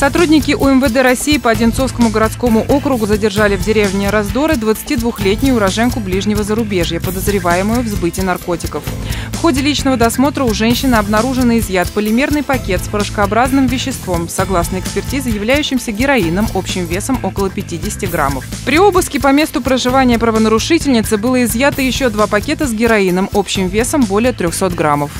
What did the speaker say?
Сотрудники УМВД России по Одинцовскому городскому округу задержали в деревне Раздоры 22-летнюю уроженку ближнего зарубежья, подозреваемую в сбытии наркотиков. В ходе личного досмотра у женщины обнаружен и изъят полимерный пакет с порошкообразным веществом, согласно экспертизе, являющимся героином общим весом около 50 граммов. При обыске по месту проживания правонарушительницы было изъято еще два пакета с героином общим весом более 300 граммов.